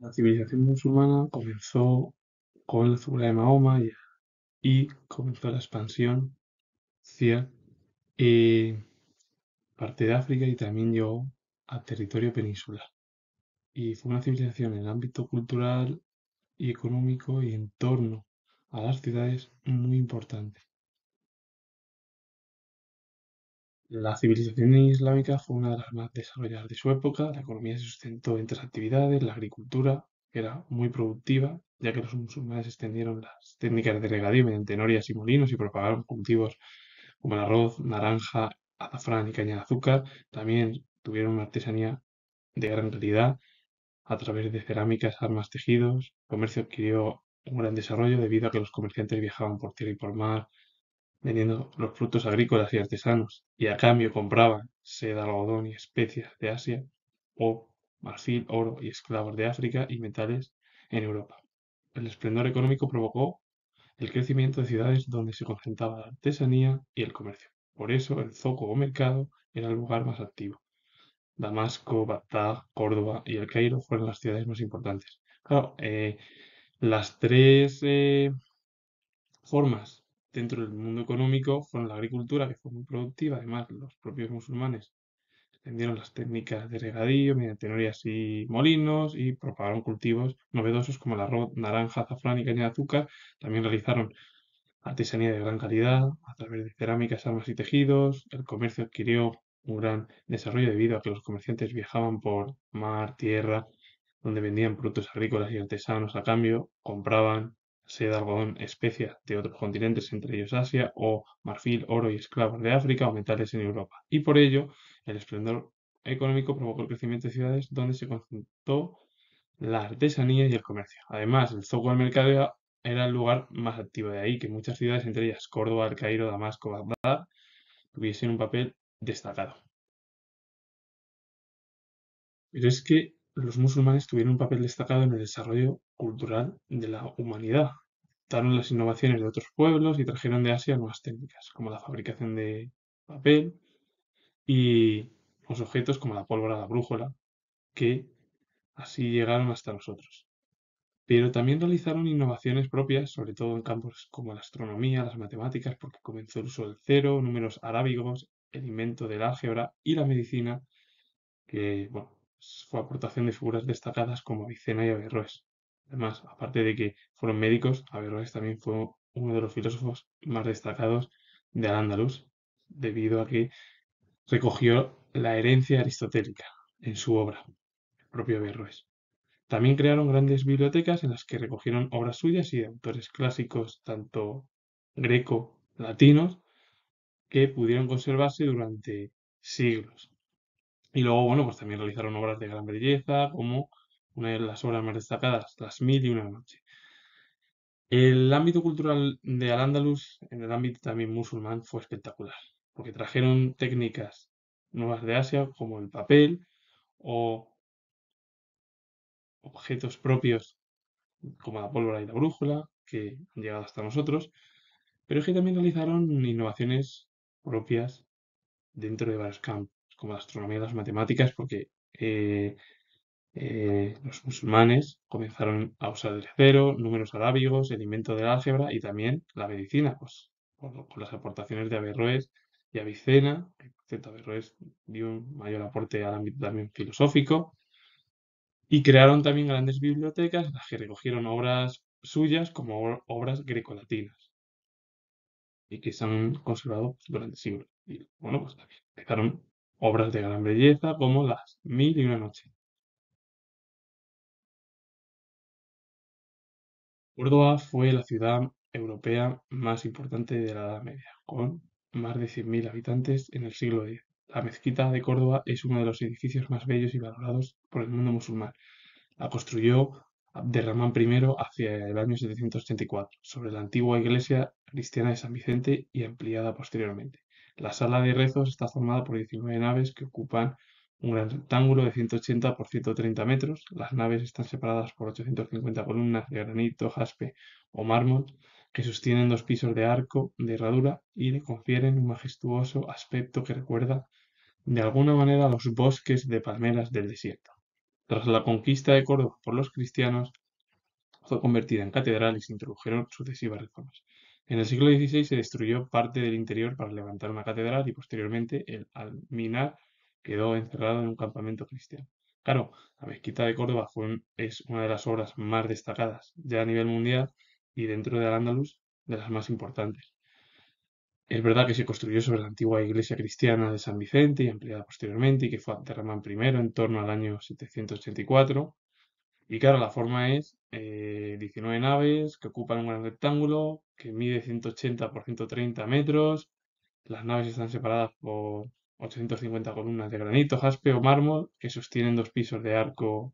La civilización musulmana comenzó con la figura de Mahoma y, comenzó la expansión hacia eh, parte de África y también llegó a territorio peninsular. Y fue una civilización en el ámbito cultural y económico y en torno a las ciudades muy importante. La civilización islámica fue una de las más desarrolladas de su época. La economía se sustentó en tres actividades. La agricultura, era muy productiva, ya que los musulmanes extendieron las técnicas de regadío mediante norias y molinos y propagaron cultivos como el arroz, naranja, azafrán y caña de azúcar. También tuvieron una artesanía de gran calidad a través de cerámicas, armas, tejidos. El comercio adquirió un gran desarrollo debido a que los comerciantes viajaban por tierra y por mar, vendiendo los frutos agrícolas y artesanos, y a cambio compraban seda, algodón y especias de Asia, o marfil, oro y esclavos de África y metales en Europa. El esplendor económico provocó el crecimiento de ciudades donde se concentraba la artesanía y el comercio. Por eso el zoco o mercado era el lugar más activo. Damasco, Bagdad, Córdoba y el Cairo fueron las ciudades más importantes. Claro, eh, las tres eh, formas dentro del mundo económico fueron la agricultura, que fue muy productiva, además los propios musulmanes extendieron las técnicas de regadío mediante norias y molinos y propagaron cultivos novedosos como el arroz, naranja, azafrán y caña de azúcar. También realizaron artesanía de gran calidad a través de cerámicas, armas y tejidos. El comercio adquirió un gran desarrollo debido a que los comerciantes viajaban por mar, tierra, donde vendían productos agrícolas y artesanos a cambio, compraban seda, algodón, especias de otros continentes, entre ellos Asia, o marfil, oro y esclavos de África, o metales en Europa. Y por ello, el esplendor económico provocó el crecimiento de ciudades donde se concentró la artesanía y el comercio. Además, el zoco del mercado era el lugar más activo de ahí que muchas ciudades, entre ellas Córdoba, El Cairo, Damasco, Bagdad, tuviesen un papel destacado. Pero es que los musulmanes tuvieron un papel destacado en el desarrollo cultural de la humanidad. Adoptaron las innovaciones de otros pueblos y trajeron de Asia nuevas técnicas, como la fabricación de papel y los objetos como la pólvora, la brújula, que así llegaron hasta nosotros. Pero también realizaron innovaciones propias, sobre todo en campos como la astronomía, las matemáticas, porque comenzó el uso del cero, números arábigos, el invento del álgebra y la medicina, que bueno, fue aportación de figuras destacadas como Avicena y Averroes. Además, aparte de que fueron médicos, Averroes también fue uno de los filósofos más destacados de Al-Ándalus, debido a que recogió la herencia aristotélica en su obra, el propio Averroes. También crearon grandes bibliotecas en las que recogieron obras suyas y de autores clásicos, tanto greco-latinos, que pudieron conservarse durante siglos. Y luego, bueno, pues también realizaron obras de gran belleza, como una de las obras más destacadas, Las Mil y una noche. El ámbito cultural de Al-Ándalus, en el ámbito también musulmán, fue espectacular, porque trajeron técnicas nuevas de Asia, como el papel o objetos propios como la pólvora y la brújula, que han llegado hasta nosotros, pero es que también realizaron innovaciones propias dentro de varios campos como la astronomía y las matemáticas, porque eh, eh, los musulmanes comenzaron a usar el cero, números arábigos, el invento del álgebra y también la medicina, pues con, las aportaciones de Averroes y Avicena, que por cierto Averroes dio un mayor aporte al ámbito también filosófico, y crearon también grandes bibliotecas en las que recogieron obras suyas como obras grecolatinas y que se han conservado durante siglos. Y bueno, pues también empezaron obras de gran belleza como Las Mil y una noche. Córdoba fue la ciudad europea más importante de la Edad Media, con más de 100.000 habitantes en el siglo X. La mezquita de Córdoba es uno de los edificios más bellos y valorados por el mundo musulmán. La construyó Abderramán I hacia el año 784, sobre la antigua iglesia cristiana de San Vicente y ampliada posteriormente. La sala de rezos está formada por 19 naves que ocupan un gran rectángulo de 180 por 130 metros. Las naves están separadas por 850 columnas de granito, jaspe o mármol que sostienen dos pisos de arco de herradura y le confieren un majestuoso aspecto que recuerda de alguna manera los bosques de palmeras del desierto. Tras la conquista de Córdoba por los cristianos, fue convertida en catedral y se introdujeron sucesivas reformas. En el siglo XVI se destruyó parte del interior para levantar una catedral y posteriormente el alminar quedó encerrado en un campamento cristiano. Claro, la mezquita de Córdoba es una de las obras más destacadas ya a nivel mundial y dentro de Al-Ándalus de las más importantes. Es verdad que se construyó sobre la antigua iglesia cristiana de San Vicente y ampliada posteriormente y que fue Abderramán I en torno al año 784. Y claro, la forma es 19 eh, naves que ocupan un gran rectángulo que mide 180 por 130 metros. Las naves están separadas por 850 columnas de granito, jaspe o mármol que sostienen dos pisos de arco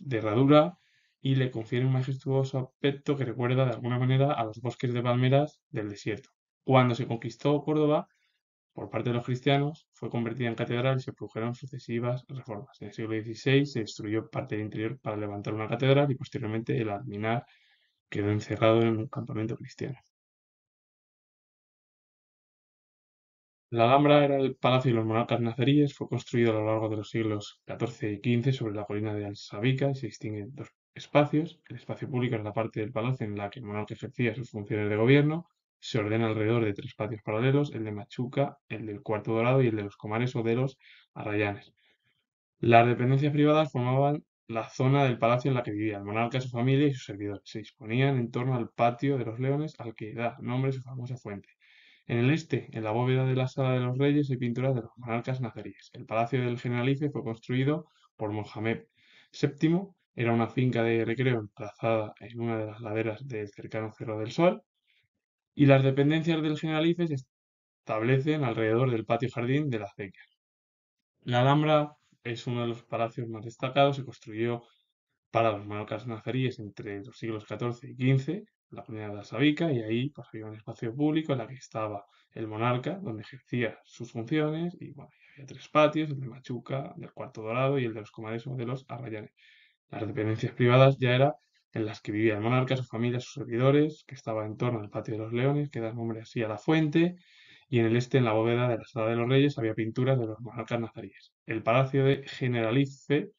de herradura y le confieren un majestuoso aspecto que recuerda de alguna manera a los bosques de palmeras del desierto. Cuando se conquistó Córdoba por parte de los cristianos, fue convertida en catedral y se produjeron sucesivas reformas. En el siglo XVI se destruyó parte del interior para levantar una catedral y posteriormente el alminar quedó encerrado en un campamento cristiano. La Alhambra era el palacio de los monarcas nazaríes, fue construido a lo largo de los siglos XIV y XV sobre la colina de Alsabica y se distinguen dos espacios. El espacio público es la parte del palacio en la que el monarca ejercía sus funciones de gobierno se ordena alrededor de tres patios paralelos, el de Machuca, el del Cuarto Dorado y el de los Comares o de los Arrayanes. Las dependencias privadas formaban la zona del palacio en la que vivía el monarca, su familia y sus servidores. Se disponían en torno al patio de los leones al que da nombre su famosa fuente. En el este, en la bóveda de la sala de los reyes, hay pinturas de los monarcas nazaríes. El palacio del Generalife fue construido por Mohamed VII. Era una finca de recreo emplazada en una de las laderas del cercano Cerro del Sol y las dependencias del Generalife se establecen alrededor del patio jardín de la acequia. La Alhambra es uno de los palacios más destacados, se construyó para los monarcas nazaríes entre los siglos XIV y XV, la comunidad de la Sabica, y ahí pues, había un espacio público en la que estaba el monarca, donde ejercía sus funciones, y bueno, había tres patios, el de Machuca, del Cuarto Dorado y el de los Comares o de los Arrayanes. Las dependencias privadas ya era en las que vivía el monarca, su familia, sus servidores, que estaba en torno al patio de los leones, que da nombre así a la fuente, y en el este, en la bóveda de la sala de los reyes, había pinturas de los monarcas nazaríes. El palacio de Generalife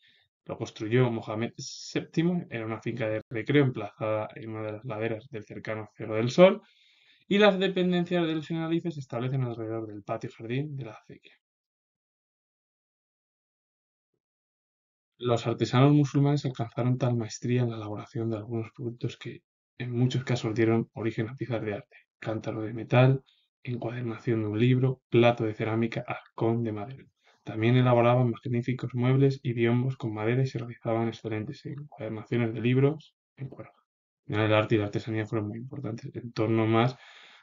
lo construyó Mohamed VII, era una finca de recreo emplazada en una de las laderas del cercano Cerro del Sol, y las dependencias del Generalife se establecen alrededor del patio jardín de la acequia. Los artesanos musulmanes alcanzaron tal maestría en la elaboración de algunos productos que en muchos casos dieron origen a piezas de arte, cántaro de metal, encuadernación de un libro, plato de cerámica, arcón de madera. También elaboraban magníficos muebles y biombos con madera y se realizaban excelentes encuadernaciones de libros en cuero. El arte y la artesanía fueron muy importantes en torno más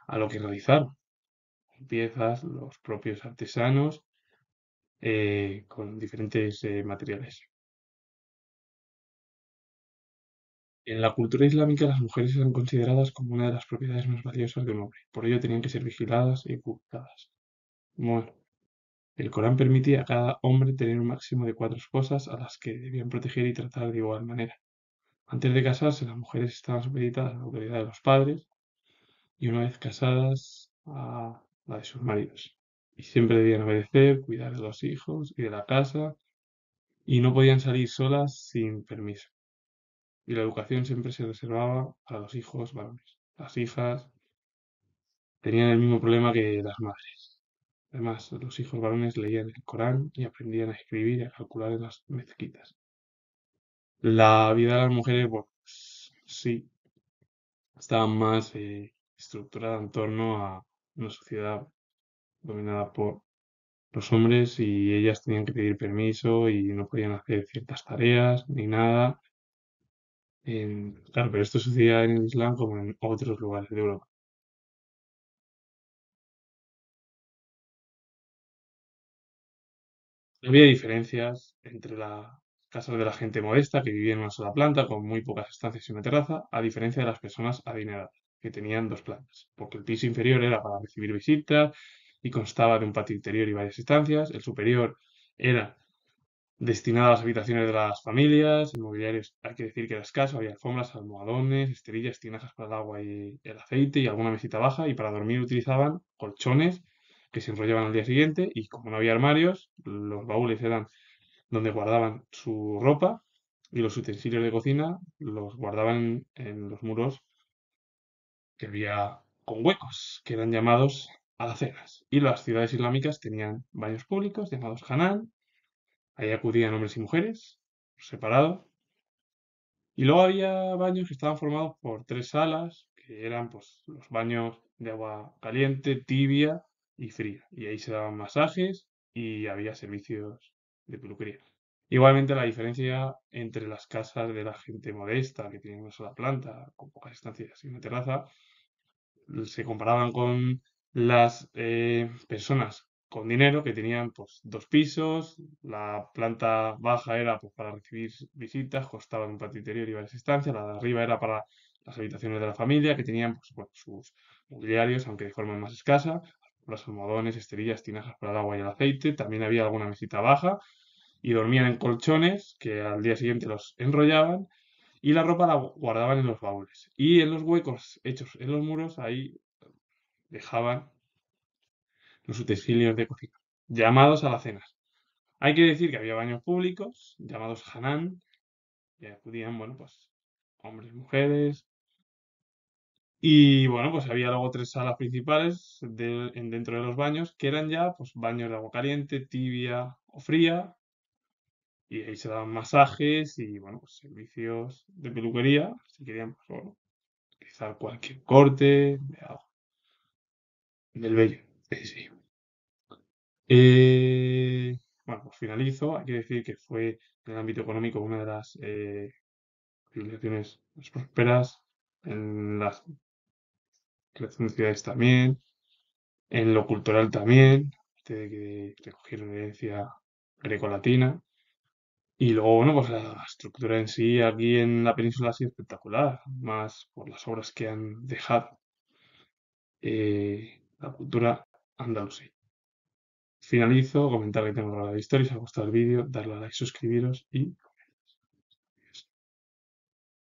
a lo que realizaron. Piezas, los propios artesanos, eh, con diferentes eh, materiales. En la cultura islámica las mujeres eran consideradas como una de las propiedades más valiosas de un hombre, por ello tenían que ser vigiladas y ocultadas. Bueno, el Corán permitía a cada hombre tener un máximo de cuatro esposas a las que debían proteger y tratar de igual manera. Antes de casarse, las mujeres estaban supeditadas a la autoridad de los padres y una vez casadas a la de sus maridos. Y siempre debían obedecer, cuidar de los hijos y de la casa y no podían salir solas sin permiso y la educación siempre se reservaba para los hijos varones. Las hijas tenían el mismo problema que las madres. Además, los hijos varones leían el Corán y aprendían a escribir y a calcular en las mezquitas. La vida de las mujeres, pues sí, estaba más eh, estructurada en torno a una sociedad dominada por los hombres y ellas tenían que pedir permiso y no podían hacer ciertas tareas ni nada claro, pero esto sucedía en Islam como en otros lugares de Europa. Había diferencias entre las casas de la gente modesta que vivía en una sola planta con muy pocas estancias y una terraza, a diferencia de las personas adineradas que tenían dos plantas, porque el piso inferior era para recibir visitas y constaba de un patio interior y varias estancias, el superior era destinada a las habitaciones de las familias, el hay que decir que era escaso, había alfombras, almohadones, esterillas, tinajas para el agua y el aceite y alguna mesita baja y para dormir utilizaban colchones que se enrollaban al día siguiente y como no había armarios, los baúles eran donde guardaban su ropa y los utensilios de cocina los guardaban en los muros que había con huecos, que eran llamados alacenas. Y las ciudades islámicas tenían baños públicos llamados Hanan. Ahí acudían hombres y mujeres, separados. Y luego había baños que estaban formados por tres salas, que eran pues los baños de agua caliente, tibia y fría. Y ahí se daban masajes y había servicios de peluquería. Igualmente la diferencia entre las casas de la gente modesta, que tienen una sola planta, con pocas estancias y una terraza, se comparaban con las eh, personas con dinero que tenían pues dos pisos, la planta baja era pues para recibir visitas, costaba un patio interior y varias estancias, la de arriba era para las habitaciones de la familia que tenían pues, sus mobiliarios, aunque de forma más escasa, los almohadones, esterillas, tinajas para el agua y el aceite, también había alguna mesita baja y dormían en colchones que al día siguiente los enrollaban y la ropa la guardaban en los baúles. Y en los huecos hechos en los muros, ahí dejaban los utensilios de cocina, llamados alacenas. Hay que decir que había baños públicos, llamados Hanan, y acudían, bueno, pues, hombres mujeres. Y bueno, pues había luego tres salas principales dentro de los baños, que eran ya, pues, baños de agua caliente, tibia o fría, y ahí se daban masajes y, bueno, pues servicios de peluquería, si querían, pues, bueno, utilizar cualquier corte de agua. Del vello, sí. Eh, bueno, pues finalizo. Hay que decir que fue en el ámbito económico una de las eh, civilizaciones más prósperas, en las creación de ciudades también, en lo cultural también, de que recogieron herencia greco-latina. Y luego, bueno, pues la estructura en sí aquí en la península ha sido espectacular, más por las obras que han dejado eh, la cultura andalusí. Finalizo, comentar que tengo la historia, si os ha gustado el vídeo, darle a like, suscribiros y